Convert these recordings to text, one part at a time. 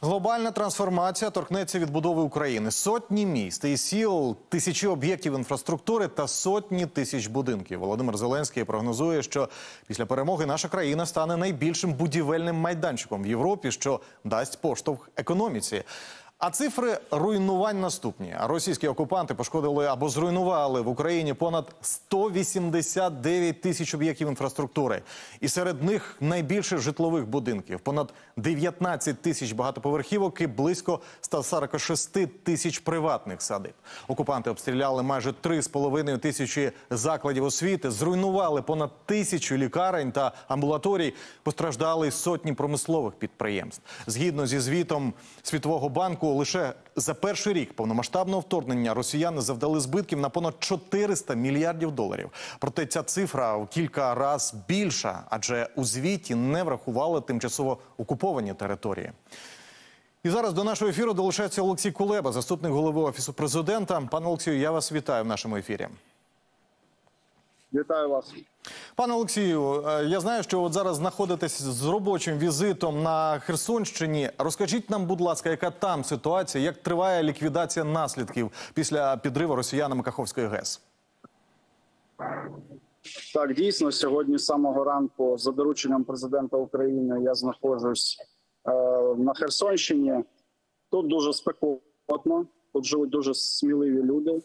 Глобальна трансформація торкнеться відбудови України. Сотні міст і сіл, тисячі об'єктів інфраструктури та сотні тисяч будинків. Володимир Зеленський прогнозує, що після перемоги наша країна стане найбільшим будівельним майданчиком в Європі, що дасть поштовх економіці. А цифри руйнувань наступні. Російські окупанти пошкодили або зруйнували в Україні понад 189 тисяч об'єктів інфраструктури, і серед них найбільше житлових будинків понад 19 тисяч багатоповерхівок і близько 146 тисяч приватних садиб. Окупанти обстріляли майже 3,5 тисячі закладів освіти, зруйнували понад тисячу лікарень та амбулаторій. Постраждали сотні промислових підприємств. Згідно зі звітом Світового банку, лише за перший рік повномасштабного вторгнення росіяни завдали збитків на понад 400 мільярдів доларів. Проте ця цифра в кілька раз більша, адже у звіті не врахували тимчасово окуповані території. І зараз до нашого ефіру долучається Олексій Кулеба, заступник голови офісу президента. Пане Олексію, я вас вітаю в нашому ефірі. Вітаю вас. Пане Олексію, е, я знаю, що от зараз знаходитесь з робочим візитом на Херсонщині. Розкажіть нам, будь ласка, яка там ситуація, як триває ліквідація наслідків після підриву росіянами Каховської ГЕС? Так, дійсно, сьогодні з самого ранку, за дорученням президента України, я знаходжусь е, на Херсонщині. Тут дуже спекотно, тут живуть дуже сміливі люди.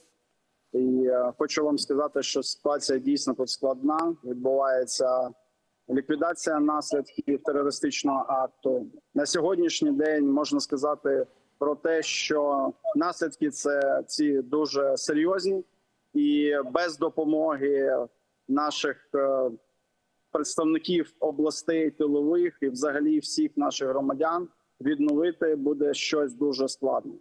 І е, хочу вам сказати, що ситуація дійсно складна. Відбувається ліквідація наслідків терористичного акту. На сьогоднішній день можна сказати про те, що наслідки це ці дуже серйозні, і без допомоги наших е, представників областей тилових і, взагалі, всіх наших громадян відновити буде щось дуже складно.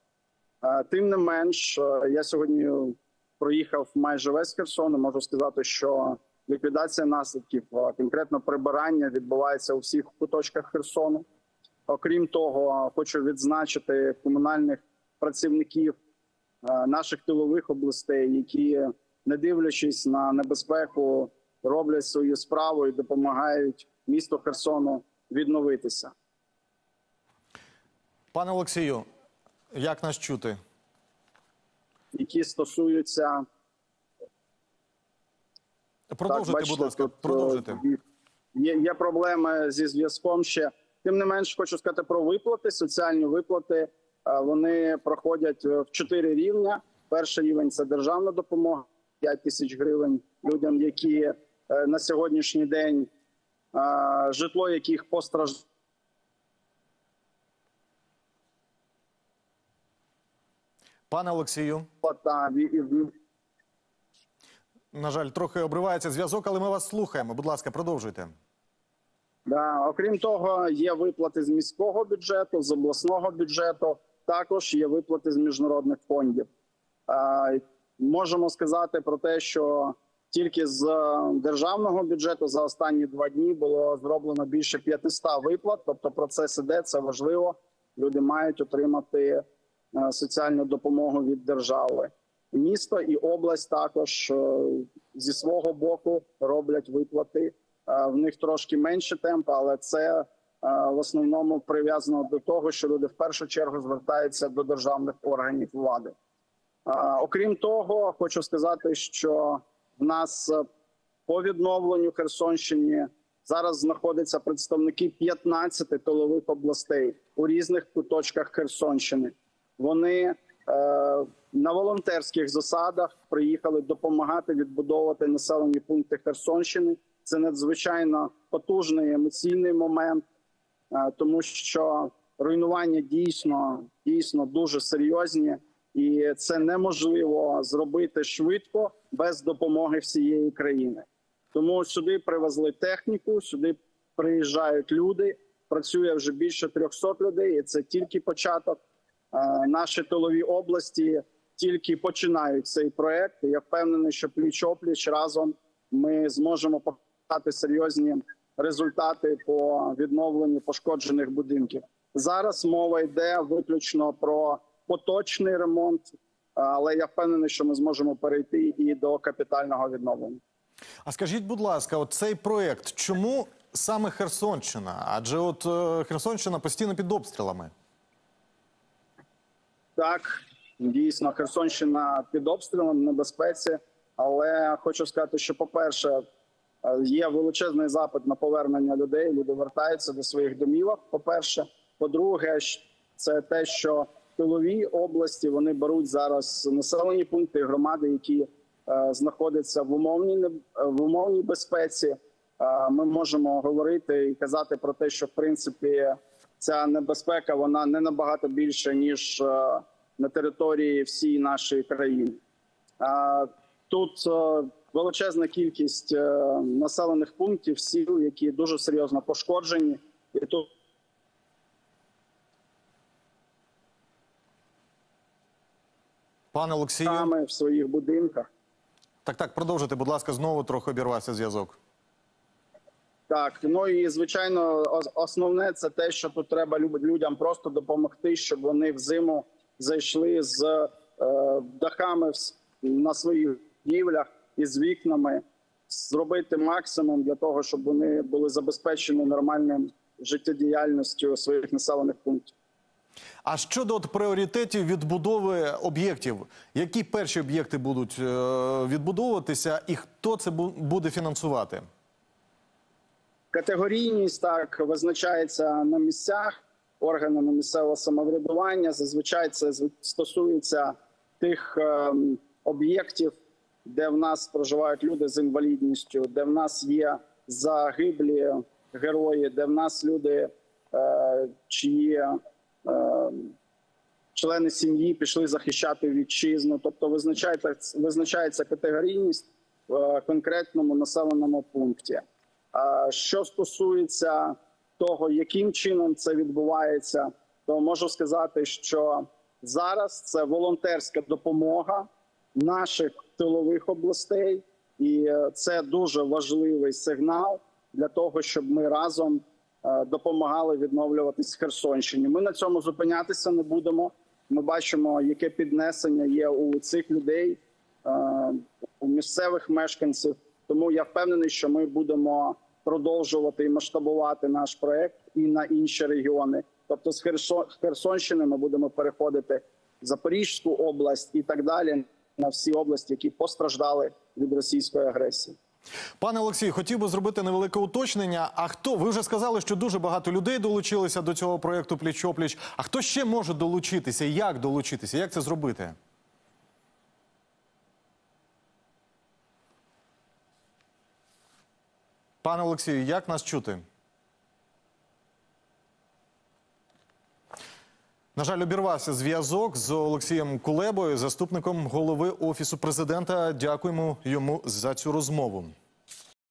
Е, Тим не менш, я сьогодні проїхав майже весь Херсон. Можу сказати, що ліквідація наслідків, конкретно прибирання, відбувається у всіх куточках Херсону. Окрім того, хочу відзначити комунальних працівників е, наших тилових областей, які, не дивлячись на небезпеку, роблять свою справу і допомагають місту Херсону відновитися. Пане Олексію, як нас чути? Які стосуються Продовжуйте, бачите, будь ласка, тут, е, продовжуйте. Є, є проблеми зі зв'язком ще. Тим не менш, хочу сказати про виплати. Соціальні виплати е, вони проходять е, в чотири рівня. Перший рівень це державна допомога 5 тисяч гривень людям, які на сьогоднішній день житло яких постраждало. Пане Олексію, на жаль, трохи обривається зв'язок, але ми вас слухаємо. Будь ласка, продовжуйте. Да. Окрім того, є виплати з міського бюджету, з обласного бюджету. Також є виплати з міжнародних фондів. Е, можемо сказати про те, що тільки з е, державного бюджету за останні два дні було зроблено більше 500 виплат. Тобто, процес іде, це важливо. Люди мають отримати соціальну допомогу від держави. Місто і область також е, зі свого боку роблять виплати. Е, В них трошки менше темп, але це е, в основному прив'язано до того, що люди в першу чергу звертаються до державних органів влади. Е, Окрім того, хочу сказати, що в нас е, по відновленню Херсонщині зараз знаходяться представники 15 тилових областей у різних куточках Херсонщини. Вони е, на волонтерських засадах приїхали допомагати відбудовувати населені пункти Херсонщини. Це надзвичайно потужний емоційний момент, е, тому що руйнування дійсно дійсно дуже серйозні, і це неможливо зробити швидко без допомоги всієї країни. Тому сюди привезли техніку, сюди приїжджають люди. Працює вже більше 300 людей. і Це тільки початок. Е, Наші тилові області тільки починають цей проект. Я впевнений, що пліч опліч разом ми зможемо показати серйозні результати по відновленню пошкоджених будинків. Зараз мова йде виключно про поточний ремонт, але я впевнений, що ми зможемо перейти і до капітального відновлення. А скажіть, будь ласка, от цей проєкт, чому саме Херсонщина? Адже от е, Херсонщина постійно під обстрілами. Так, дійсно, Херсонщина під обстрілом небезпеці. Але хочу сказати, що, по-перше, е, є величезний запит на повернення людей. Люди вертаються до своїх домівок. По-перше, по-друге, це те, що тилові області вони беруть зараз населені пункти, громади, які е, знаходяться в умовній в умовній безпеці. Е, Ми можемо говорити і казати про те, що в принципі ця небезпека вона не набагато більша ніж е, на території всієї нашої країни. Тут е, величезна кількість е, населених пунктів, сіл, які дуже серйозно пошкоджені, і тут Пане Олексію, саме в своїх будинках. так, так, продовжуйте, будь ласка, знову трохи обірвався зв'язок. Так, ну і звичайно, основне це те, що тут треба людям просто допомогти, щоб вони взиму зайшли з е, дахами на своїх будівлях і з вікнами, зробити максимум для того, щоб вони були забезпечені нормальним життєдіяльністю своїх населених пунктів. А щодо от пріоритетів відбудови об'єктів, які перші об'єкти будуть е, відбудовуватися, і хто це буде фінансувати? Категорійність так визначається на місцях органами місцевого самоврядування. Зазвичай це стосується тих ем, об'єктів, де в нас проживають люди з інвалідністю, де в нас є загиблі герої, де в нас люди, е, чиї е, члени сім'ї пішли захищати вітчизну. Тобто визначається, визначається категорійність в е, конкретному населеному пункті. Що стосується того, яким чином це відбувається, то можу сказати, що зараз це волонтерська допомога наших тилових областей, і е, це дуже важливий сигнал для того, щоб ми разом е, допомагали відновлюватись Херсонщині. Ми на цьому зупинятися не будемо. Ми бачимо, яке піднесення є у цих людей, е, у місцевих мешканців. Тому я впевнений, що ми будемо продовжувати і масштабувати наш проект і на інші регіони. Тобто, з Херсон- Херсонщини ми будемо переходити в Запорізьку область і так далі на всі області, які постраждали від російської агресії. Пане Олексію, хотів би зробити невелике уточнення. А хто ви вже сказали, що дуже багато людей долучилися до цього проєкту пліч-опліч. А хто ще може долучитися? Як долучитися? Як це зробити? Пане Олексію, як нас чути? На жаль, обірвався зв'язок з Олексієм Кулебою, заступником голови офісу президента. Дякуємо йому за цю розмову.